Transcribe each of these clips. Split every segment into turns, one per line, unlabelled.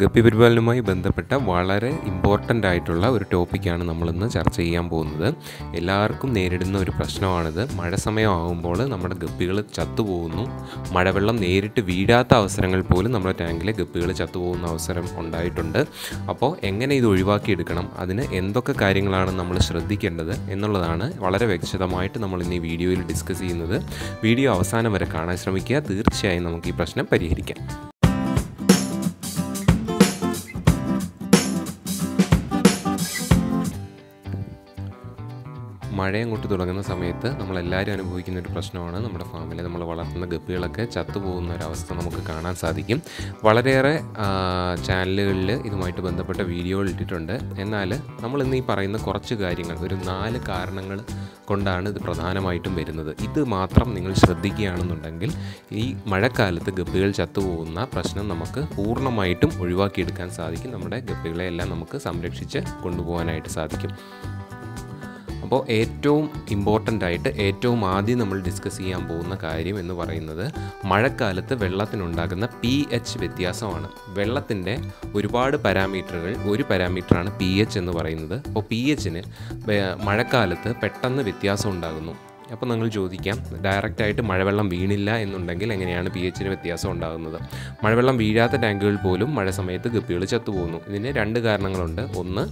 Guppy പരിപാലനവുമായി ബന്ധപ്പെട്ട വളരെ important ആയിട്ടുള്ള ഒരു ടോപ്പിക്കാണ് നമ്മളിന്ന് ചർച്ച ചെയ്യാൻ പോകുന്നത്. എല്ലാവർക്കും നേരിടുന്ന ഒരു പ്രശ്നമാണിത്. മഴ സമയമാകുമ്പോൾ നമ്മുടെ ഗപ്പികൾ ചത്തുപോകുന്നു. മഴവെള്ളം നേരിട്ട് വീഴാത്ത അവസരങ്ങൾ പോലും നമ്മുടെ ടാങ്കിലെ ഗപ്പികൾ ചത്തുപോകുന്ന അവസരം ഉണ്ടായിട്ടുണ്ട്. അപ്പോൾ എങ്ങനെ ഇത് ഒഴിവാക്കിയെടുക്കണം? അതിന് എന്തൊക്കെ കാര്യങ്ങളാണ് നമ്മൾ ശ്രദ്ധിക്കേണ്ടത് എന്നുള്ളതാണ് വളരെ വ്യക്തമായിട്ട് നമ്മൾ ഇന്ന് ഈ വീഡിയോയിൽ ഡിസ്കസ് ചെയ്യുന്നത്. വീഡിയോ അവസാനം വരെ കാണാൻ ശ്രമിക്കുക. തീർച്ചയായും നമുക്ക് ഈ പ്രശ്നം പരിഹരിക്കാം. മഴ അങ്ങോട്ട് തുടങ്ങുന്ന സമയത്ത് നമ്മളെല്ലാവരും അനുഭവിക്കുന്ന ഒരു പ്രശ്നമാണ് നമ്മുടെ ഫാമിൽ നമ്മൾ വളർത്തുന്ന ഗപ്പികളൊക്കെ ചത്തുപോകുന്ന ഒരവസ്ഥ നമുക്ക് കാണാൻ സാധിക്കും. വളരെയേറെ ചാനലുകളിൽ ഇതുമായിട്ട് ബന്ധപ്പെട്ട വീഡിയോകൾ ഇട്ടിട്ടുണ്ട്. എന്നാൽ നമ്മൾ ഇന്ന് ഈ പറയുന്ന കുറച്ച് കാര്യങ്ങൾ ഒരു നാല് കാരണങ്ങൾ കൊണ്ടാണ് ഇത് പ്രധാനമായിട്ടും വരുന്നത്. ഇത് മാത്രം നിങ്ങൾ ശ്രദ്ധിക്കുകയാണെന്നുണ്ടെങ്കിൽ ഈ മഴക്കാലത്ത് ഗപ്പികൾ ചത്തുപോകുന്ന പ്രശ്നം നമുക്ക് പൂർണമായിട്ടും ഒഴിവാക്കിയെടുക്കാൻ സാധിക്കും. നമ്മുടെ ഗപ്പികളെ എല്ലാം നമുക്ക് സംരക്ഷിച്ച് കൊണ്ടുപോകാനായിട്ട് സാധിക്കും. അപ്പോൾ ഏറ്റവും ഇമ്പോർട്ടന്റ് ആയിട്ട് ഏറ്റവും ആദ്യം നമ്മൾ ഡിസ്കസ് ചെയ്യാൻ പോകുന്ന കാര്യം എന്ന് പറയുന്നത് മഴക്കാലത്ത് വെള്ളത്തിനുണ്ടാകുന്ന പി എച്ച് വ്യത്യാസമാണ്. വെള്ളത്തിന്റെ ഒരുപാട് പാരാമീറ്ററുകൾ ഒരു പാരാമീറ്ററാണ് പി എച്ച് എന്ന് പറയുന്നത്. അപ്പോൾ പി എച്ചിന് മഴക്കാലത്ത് പെട്ടെന്ന് വ്യത്യാസം ഉണ്ടാകുന്നു. അപ്പോൾ നിങ്ങൾ ചോദിക്കാം ഡയറക്റ്റായിട്ട് മഴവെള്ളം വീണില്ല എന്നുണ്ടെങ്കിൽ എങ്ങനെയാണ് പി എച്ചിന് വ്യത്യാസം ഉണ്ടാകുന്നത്? മഴവെള്ളം വീഴാത്ത ടാങ്കുകൾ പോലും മഴ സമയത്ത് ഗപ്പികൾ ചത്തുപോകുന്നു. ഇതിന് രണ്ട് കാരണങ്ങളുണ്ട്. ഒന്ന്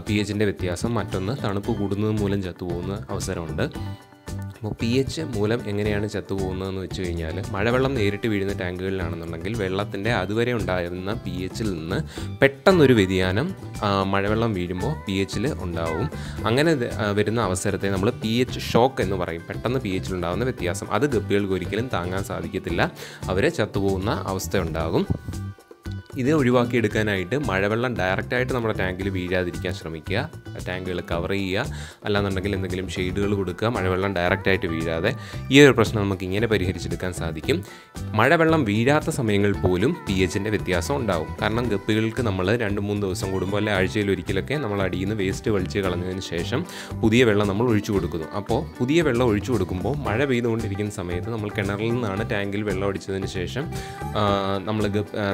പി എച്ചിന്റെ വ്യത്യാസം. മറ്റൊന്ന് തണുപ്പ് കൂടുന്നത് മൂലം ചത്തുപോകുന്ന അവസരമുണ്ട്. പി എച്ച് മൂലം എങ്ങനെയാണ് ചത്തുപോകുന്നതെന്ന് വെച്ച് കഴിഞ്ഞാൽ മഴവെള്ളം നേരിട്ട് വീഴുന്ന ടാങ്കുകളിലാണെന്നുണ്ടെങ്കിൽ വെള്ളത്തിന്റെ അതുവരെ ഉണ്ടായിരുന്ന പി എച്ചിൽ നിന്ന് പെട്ടെന്നൊരു വ്യതിയാനം മഴവെള്ളം വീഴുമ്പോൾ പി എച്ചിൽ ഉണ്ടാവും. അങ്ങനെ വരുന്ന അവസരത്തെ നമ്മൾ പി എച്ച് ഷോക്ക് എന്ന് പറയും. പെട്ടെന്ന് പി എച്ചിൽ ഉണ്ടാകുന്ന വ്യത്യാസം. അത് ഗപ്പികൾക്ക് ഒരിക്കലും താങ്ങാൻ സാധിക്കത്തില്ല. അവരെ ചത്തുപോകുന്ന അവസ്ഥ ഉണ്ടാകും. ഇത് ഒഴിവാക്കിയെടുക്കാനായിട്ട് മഴവെള്ളം ഡയറക്റ്റായിട്ട് നമ്മുടെ ടാങ്കിൽ വീഴാതിരിക്കാൻ ശ്രമിക്കുക. ടാങ്കുകൾ കവർ ചെയ്യുക. അല്ലാന്നുണ്ടെങ്കിൽ എന്തെങ്കിലും ഷെയ്ഡുകൾ കൊടുക്കുക. മഴവെള്ളം ഡയറക്റ്റായിട്ട് വീഴാതെ ഈ ഒരു പ്രശ്നം നമുക്ക് ഇങ്ങനെ പരിഹരിച്ചെടുക്കാൻ സാധിക്കും. മഴവെള്ളം വീഴാത്ത സമയങ്ങളിൽ പോലും പി എച്ചിന്റെ വ്യത്യാസം ഉണ്ടാവും. കാരണം ഗപ്പികൾക്ക് നമ്മൾ രണ്ട് മൂന്ന് ദിവസം കൂടുമ്പോൾ അല്ലെ ആഴ്ചയിൽ ഒരിക്കലൊക്കെ നമ്മൾ അടിയിൽ നിന്ന് വേസ്റ്റ് വലിച്ച് കളഞ്ഞതിന് ശേഷം പുതിയ വെള്ളം നമ്മൾ ഒഴിച്ചു കൊടുക്കുന്നു. അപ്പോൾ പുതിയ വെള്ളം ഒഴിച്ചു കൊടുക്കുമ്പോൾ മഴ പെയ്തുകൊണ്ടിരിക്കുന്ന സമയത്ത് നമ്മൾ കിണറിൽ നിന്നാണ് ടാങ്കിൽ വെള്ളം അടിച്ചതിന് ശേഷം നമ്മൾ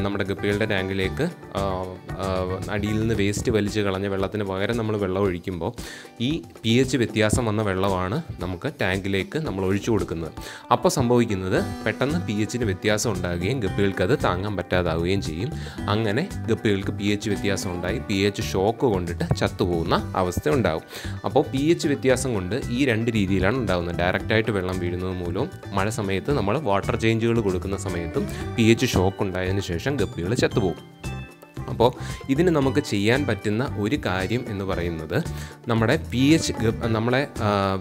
നമ്മുടെ ഗപ്പികളുടെ ടാങ്കിലേക്ക് അടിയിൽ നിന്ന് വേസ്റ്റ് വലിച്ച് കളഞ്ഞ വെള്ളത്തിന് പകരം നമ്മൾ വെള്ളം ഒഴിക്കുമ്പോൾ ഈ പി എച്ച് വ്യത്യാസം വന്ന വെള്ളമാണ് നമുക്ക് ടാങ്കിലേക്ക് നമ്മൾ ഒഴിച്ചു കൊടുക്കുന്നത്. അപ്പോൾ സംഭവിക്കുന്നത് പെട്ടെന്ന് പി എച്ചിന് വ്യത്യാസം ഉണ്ടാകുകയും ഗപ്പികൾക്ക് അത് താങ്ങാൻ പറ്റാതാവുകയും ചെയ്യും. അങ്ങനെ ഗപ്പികൾക്ക് പി എച്ച് വ്യത്യാസം ഉണ്ടായി പി എച്ച് ഷോക്ക് കൊണ്ടിട്ട് ചത്തുപോകുന്ന അവസ്ഥ ഉണ്ടാകും അപ്പോൾ പി എച്ച് വ്യത്യാസം കൊണ്ട് ഈ രണ്ട് രീതിയിലാണ് ഉണ്ടാകുന്നത് ഡയറക്റ്റായിട്ട് വെള്ളം വീഴുന്നത് മൂലവും മഴ സമയത്ത് നമ്മൾ വാട്ടർ ചേഞ്ചുകൾ കൊടുക്കുന്ന സമയത്തും പി എച്ച് ഷോക്ക് ഉണ്ടായതിനു ശേഷം ഗപ്പികൾ ചത്തുപോകും. അപ്പോൾ ഇതിന് നമുക്ക് ചെയ്യാൻ പറ്റുന്ന ഒരു കാര്യം എന്ന് പറയുന്നത് നമ്മുടെ പി എച്ച് നമ്മളെ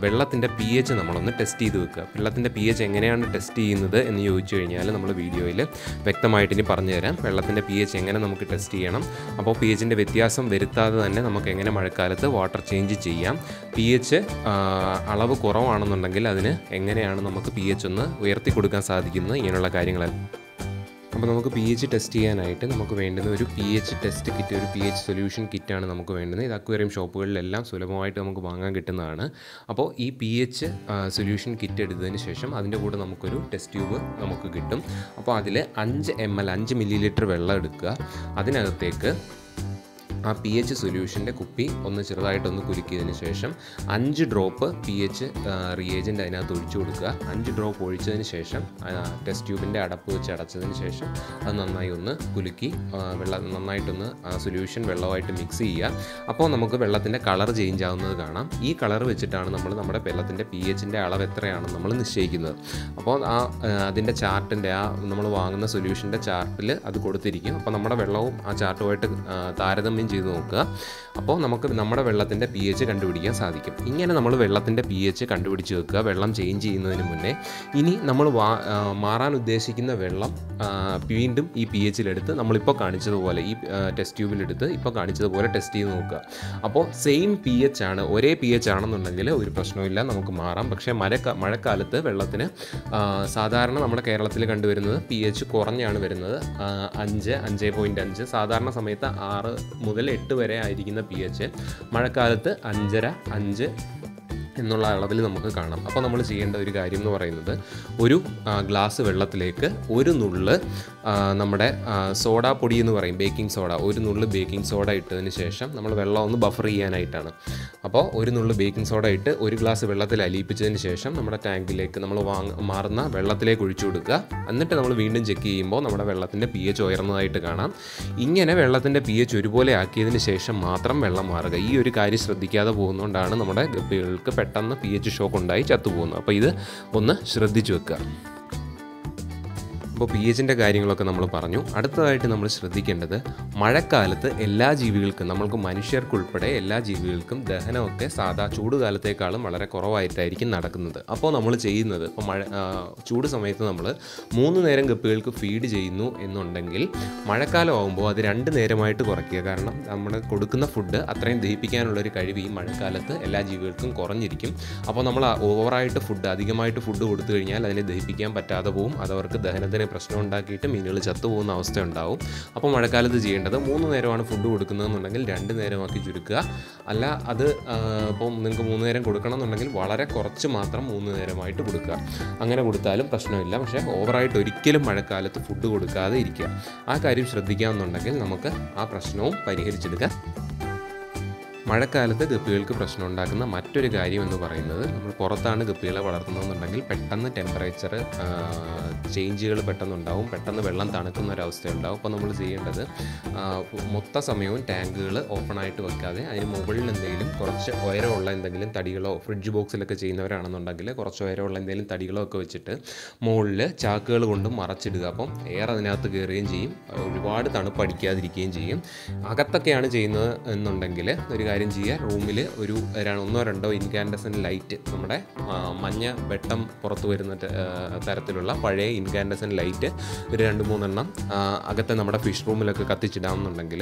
വെള്ളത്തിന്റെ പി എച്ച് നമ്മളൊന്ന് ടെസ്റ്റ് ചെയ്ത് വെക്കുക. വെള്ളത്തിന്റെ പി എച്ച് എങ്ങനെയാണ് ടെസ്റ്റ് ചെയ്യുന്നത് എന്ന് ചോദിച്ചു കഴിഞ്ഞാൽ നമ്മൾ വീഡിയോയിൽ വ്യക്തമായിട്ട് ഇനി പറഞ്ഞു തരാം വെള്ളത്തിന്റെ പി എച്ച് എങ്ങനെ നമുക്ക് ടെസ്റ്റ് ചെയ്യണം. അപ്പോൾ പി എച്ചിന്റെ വ്യത്യാസം വരുത്താതെ തന്നെ നമുക്ക് എങ്ങനെ മഴക്കാലത്ത് വാട്ടർ ചേഞ്ച് ചെയ്യാം. പി എച്ച് അളവ് കുറവാണെന്നുണ്ടെങ്കിൽ അതിന് എങ്ങനെയാണ് നമുക്ക് പി എച്ച് ഒന്ന് ഉയർത്തി കൊടുക്കാൻ സാധിക്കുന്നത് ഇങ്ങനെയുള്ള കാര്യങ്ങളെല്ലാം. അപ്പോൾ നമുക്ക് പി എച്ച് ടെസ്റ്റ് ചെയ്യാനായിട്ട് നമുക്ക് വേണ്ടുന്ന ഒരു പി എച്ച് ടെസ്റ്റ് കിറ്റ് ഒരു പി എച്ച് സൊല്യൂഷൻ കിറ്റാണ് നമുക്ക് വേണ്ടുന്നത്. ഇത് അക്വേറിയം ഷോപ്പുകളിലെല്ലാം സുലഭമായിട്ട് നമുക്ക് വാങ്ങാൻ കിട്ടുന്നതാണ്. അപ്പോൾ ഈ പി എച്ച് സൊല്യൂഷൻ കിറ്റ് എടുത്തതിന് ശേഷം അതിന്റെ കൂടെ നമുക്കൊരു ടെസ്റ്റ് ട്യൂബ് നമുക്ക് കിട്ടും. അപ്പോൾ അതിൽ അഞ്ച് എം എൽ അഞ്ച് മില്ലി ലിറ്റർ വെള്ളം എടുക്കുക. അതിനകത്തേക്ക് ആ പി എച്ച് സൊല്യൂഷന്റെ കുപ്പി ഒന്ന് ചെറുതായിട്ടൊന്ന് കുലുക്കിയതിന് ശേഷം അഞ്ച് ഡ്രോപ്പ് പി എച്ച് റിയേജന്റ് അതിനകത്ത് ഒഴിച്ചു കൊടുക്കുക. അഞ്ച് ഡ്രോപ്പ് ഒഴിച്ചതിന് ശേഷം ടെസ്റ്റ് ട്യൂബിന്റെ അടപ്പ് വെച്ച് അടച്ചതിന് ശേഷം അത് നന്നായി ഒന്ന് കുലുക്കി വെള്ളം നന്നായിട്ടൊന്ന് ആ സൊല്യൂഷൻ വെള്ളമായിട്ട് മിക്സ് ചെയ്യുക. അപ്പോൾ നമുക്ക് വെള്ളത്തിന്റെ കളർ ചേഞ്ച് ആവുന്നത് കാണാം. ഈ കളർ വെച്ചിട്ടാണ് നമ്മൾ നമ്മുടെ വെള്ളത്തിന്റെ പി എച്ചിന്റെ അളവ് എത്രയാണെന്ന് നമ്മൾ നിശ്ചയിക്കുന്നത്. അപ്പോൾ ആ അതിന്റെ ചാർട്ടിന്റെ ആ നമ്മൾ വാങ്ങുന്ന സൊല്യൂഷന്റെ ചാർട്ടിൽ അത് കൊടുത്തിരിക്കും. അപ്പോൾ നമ്മുടെ വെള്ളവും ആ ചാർട്ടുമായിട്ട് താരതമ്യം ചെയ്ത് നോക്കുക. അപ്പോൾ നമുക്ക് നമ്മുടെ വെള്ളത്തിന്റെ പി എച്ച് കണ്ടുപിടിക്കാൻ സാധിക്കും. ഇങ്ങനെ നമ്മൾ വെള്ളത്തിന്റെ പി എച്ച് കണ്ടുപിടിച്ച് വെക്കുക. വെള്ളം ചേഞ്ച് ചെയ്യുന്നതിന് മുന്നേ ഇനി നമ്മൾ മാറാൻ ഉദ്ദേശിക്കുന്ന വെള്ളം വീണ്ടും ഈ പി എച്ചിലെടുത്ത് നമ്മളിപ്പോൾ കാണിച്ചതുപോലെ ഈ ടെസ്റ്റ് ട്യൂബിലെടുത്ത് ഇപ്പോൾ കാണിച്ചതുപോലെ ടെസ്റ്റ് ചെയ്ത് നോക്കുക. അപ്പോൾ സെയിം പി എച്ച് ആണ് ഒരേ പി എച്ച് ആണെന്നുണ്ടെങ്കിൽ ഒരു പ്രശ്നമില്ല നമുക്ക് മാറാം. പക്ഷേ മഴക്ക മഴക്കാലത്ത് വെള്ളത്തിന് സാധാരണ നമ്മുടെ കേരളത്തിൽ കണ്ടുവരുന്നത് പി എച്ച് കുറഞ്ഞാണ് വരുന്നത് അഞ്ച് അഞ്ച് പോയിന്റ് അഞ്ച്. സാധാരണ സമയത്ത് ആറ് മുതൽ എട്ട് വരെ ആയിരിക്കുന്ന പി എച്ച് മഴക്കാലത്ത് അഞ്ചര അഞ്ച് എന്നുള്ള അളവിൽ നമുക്ക് കാണാം. അപ്പോൾ നമ്മൾ ചെയ്യേണ്ട ഒരു കാര്യം എന്ന് പറയുന്നത് ഒരു ഗ്ലാസ് വെള്ളത്തിലേക്ക് ഒരു നുള്ള് നമ്മുടെ സോഡ പൊടി എന്ന് പറയും ബേക്കിംഗ് സോഡ ഒരു നുള്ളു ബേക്കിംഗ് സോഡ ഇട്ടതിന് ശേഷം നമ്മൾ വെള്ളം ഒന്ന് ബഫർ ചെയ്യാനായിട്ടാണ്. അപ്പോൾ ഒരു നുള്ളു ബേക്കിംഗ് സോഡ ഇട്ട് ഒരു ഗ്ലാസ് വെള്ളത്തിൽ അലിയിപ്പിച്ചതിന് ശേഷം നമ്മുടെ ടാങ്കിലേക്ക് നമ്മൾ വാങ്ങ മാറുന്ന വെള്ളത്തിലേക്ക് ഒഴിച്ചു കൊടുക്കുക. എന്നിട്ട് നമ്മൾ വീണ്ടും ചെക്ക് ചെയ്യുമ്പോൾ നമ്മുടെ വെള്ളത്തിന്റെ പി എച്ച് ഉയർന്നതായിട്ട് കാണാം. ഇങ്ങനെ വെള്ളത്തിന്റെ പി എച്ച് ഒരുപോലെ ആക്കിയതിന് ശേഷം മാത്രം വെള്ളം മാറുക. ഈ ഒരു കാര്യം ശ്രദ്ധിക്കാതെ പോകുന്നതുകൊണ്ടാണ് നമ്മുടെ ഗപ്പികൾക്ക് പെട്ടെന്ന് പി എച്ച് ഷോക്ക് ഉണ്ടായി ചത്തുപോകുന്നത്. അപ്പോൾ ഇത് ഒന്ന് ശ്രദ്ധിച്ചു വെക്കുക. അപ്പോൾ പി എച്ചിന്റെ കാര്യങ്ങളൊക്കെ നമ്മൾ പറഞ്ഞു. അടുത്തതായിട്ട് നമ്മൾ ശ്രദ്ധിക്കേണ്ടത് മഴക്കാലത്ത് എല്ലാ ജീവികൾക്കും നമ്മൾക്ക് മനുഷ്യർക്കുൾപ്പെടെ എല്ലാ ജീവികൾക്കും ദഹനമൊക്കെ സാധാ ചൂട് കാലത്തേക്കാളും വളരെ കുറവായിട്ടായിരിക്കും നടക്കുന്നത്. അപ്പോൾ നമ്മൾ ചെയ്യുന്നത് ഇപ്പോൾ മഴ ചൂട് സമയത്ത് നമ്മൾ മൂന്ന് നേരം ഗപ്പികൾക്ക് ഫീഡ് ചെയ്യുന്നു എന്നുണ്ടെങ്കിൽ മഴക്കാലം ആകുമ്പോൾ അത് രണ്ട് നേരമായിട്ട് കുറയ്ക്കുക. കാരണം നമ്മൾ കൊടുക്കുന്ന ഫുഡ് അത്രയും ദഹിപ്പിക്കാനുള്ളൊരു കഴിവ് ഈ മഴക്കാലത്ത് എല്ലാ ജീവികൾക്കും കുറഞ്ഞിരിക്കും. അപ്പോൾ നമ്മൾ ഓവറായിട്ട് ഫുഡ് അധികമായിട്ട് ഫുഡ് കൊടുത്തു കഴിഞ്ഞാൽ അതിനെ ദഹിപ്പിക്കാൻ പറ്റാതെ പോവും. അത് അവർക്ക് ദഹനത്തിന് പ്രശ്നം ഉണ്ടാക്കിയിട്ട് മീനുകൾ ചത്തുപോകുന്ന അവസ്ഥ ഉണ്ടാവും. അപ്പോൾ മഴക്കാലത്ത് ചെയ്യേണ്ടത് മൂന്ന് നേരമാണ് ഫുഡ് കൊടുക്കുന്നതെന്നുണ്ടെങ്കിൽ രണ്ട് നേരമാക്കി ചുരുക്കുക. അല്ല അത് ഇപ്പോൾ ഇപ്പം നിങ്ങൾക്ക് മൂന്ന് നേരം കൊടുക്കണം എന്നുണ്ടെങ്കിൽ വളരെ കുറച്ച് മാത്രം മൂന്ന് നേരമായിട്ട് കൊടുക്കുക. അങ്ങനെ കൊടുത്താലും പ്രശ്നമില്ല. പക്ഷേ ഓവറായിട്ട് ഒരിക്കലും മഴക്കാലത്ത് ഫുഡ് കൊടുക്കാതെ ഇരിക്കുക. ആ കാര്യം ശ്രദ്ധിക്കാമെന്നുണ്ടെങ്കിൽ നമുക്ക് ആ പ്രശ്നവും പരിഹരിച്ചെടുക്കാം. മഴക്കാലത്ത് ഗപ്പികൾക്ക് പ്രശ്നം ഉണ്ടാക്കുന്ന മറ്റൊരു കാര്യം എന്ന് പറയുന്നത് നമ്മൾ പുറത്താണ് ഗപ്പികളെ വളർത്തുന്നതെന്നുണ്ടെങ്കിൽ പെട്ടെന്ന് ടെമ്പറേച്ചർ ചേഞ്ചുകൾ പെട്ടെന്നുണ്ടാവും. പെട്ടെന്ന് വെള്ളം തണുക്കുന്ന ഒരു അവസ്ഥ ഉണ്ടാവും അപ്പോൾ നമ്മൾ ചെയ്യേണ്ടത് മൊത്ത സമയവും ടാങ്കുകൾ ഓപ്പൺ ആയിട്ട് വെക്കാതെ അതിന് മുകളിൽ എന്തെങ്കിലും കുറച്ച് ഉയരമുള്ള എന്തെങ്കിലും തടികളോ ഫ്രിഡ്ജ് ബോക്സിലൊക്കെ ചെയ്യുന്നവരാണെന്നുണ്ടെങ്കിൽ കുറച്ച് ഉയരമുള്ള എന്തെങ്കിലും തടികളോ ഒക്കെ വെച്ചിട്ട് മുകളിൽ ചാക്കുകൾ കൊണ്ട് മറച്ചിടുക. അപ്പം എയർ അതിനകത്ത് കയറുകയും ചെയ്യും. ഒരുപാട് തണുപ്പടിക്കാതിരിക്കുകയും ചെയ്യും. അകത്തൊക്കെയാണ് ചെയ്യുന്നത് എന്നുണ്ടെങ്കിൽ ഒരു കാര്യം ചെയ്യുക. റൂമിൽ ഒരു ഒന്നോ രണ്ടോ ഇൻകാൻഡസൻ ലൈറ്റ് നമ്മുടെ മഞ്ഞ വെട്ടം പുറത്തു വരുന്ന തരത്തിലുള്ള പഴയ ഇൻകാൻഡസൻ ലൈറ്റ് ഒരു രണ്ട് മൂന്നെണ്ണം അകത്തെ നമ്മുടെ ഫിഷ് റൂമിലൊക്കെ കത്തിച്ചിടാമെന്നുണ്ടെങ്കിൽ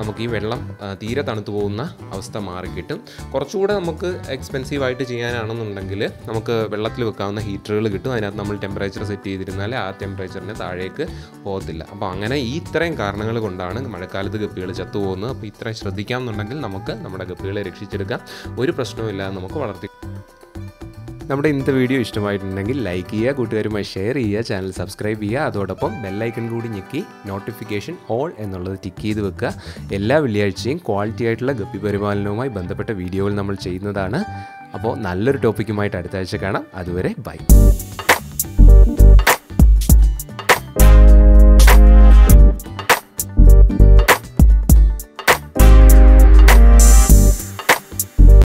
നമുക്ക് ഈ വെള്ളം തീരെ തണുത്തു പോകുന്ന അവസ്ഥ മാറിക്കിട്ടും കുറച്ചുകൂടെ നമുക്ക് എക്സ്പെൻസീവ് ആയിട്ട് ചെയ്യാനാണെന്നുണ്ടെങ്കിൽ നമുക്ക് വെള്ളത്തിൽ വെക്കാവുന്ന ഹീറ്ററുകൾ കിട്ടും. അതിനകത്ത് നമ്മൾ ടെമ്പറേച്ചർ സെറ്റ് ചെയ്തിരുന്നാൽ ആ ടെമ്പറേച്ചറിന് താഴേക്ക് പോകത്തില്ല. അപ്പോൾ അങ്ങനെ ഈ ഇത്രയും കാരണങ്ങൾ കൊണ്ടാണ് മഴക്കാലത്ത് ഗപ്പികൾ ചത്തുപോകുന്നത്. അപ്പോൾ ഇത്രയും ശ്രദ്ധിക്കാമെന്നുണ്ടെങ്കിൽ നമുക്ക് നമ്മുടെ ഗപ്പികളെ രക്ഷിച്ചെടുക്കാം. ഒരു പ്രശ്നവുമില്ലാതെ നമുക്ക് വളർത്തി നമ്മുടെ ഇന്നത്തെ വീഡിയോ ഇഷ്ടമായിട്ടുണ്ടെങ്കിൽ ലൈക്ക് ചെയ്യുക കൂട്ടുകാരുമായി ഷെയർ ചെയ്യുക ചാനൽ സബ്സ്ക്രൈബ് ചെയ്യുക. അതോടൊപ്പം ബെല്ലൈക്കൺ കൂടി ഞെക്കി നോട്ടിഫിക്കേഷൻ ഓൾ എന്നുള്ളത് ടിക്ക് ചെയ്ത് വെക്കുക. എല്ലാ വെള്ളിയാഴ്ചയും ക്വാളിറ്റി ആയിട്ടുള്ള ഗപ്പി പരിപാലനവുമായി ബന്ധപ്പെട്ട വീഡിയോകൾ നമ്മൾ ചെയ്യുന്നതാണ്. അപ്പോൾ നല്ലൊരു ടോപ്പിക്കുമായിട്ട് അടുത്ത ആഴ്ച കാണാം. അതുവരെ ബൈ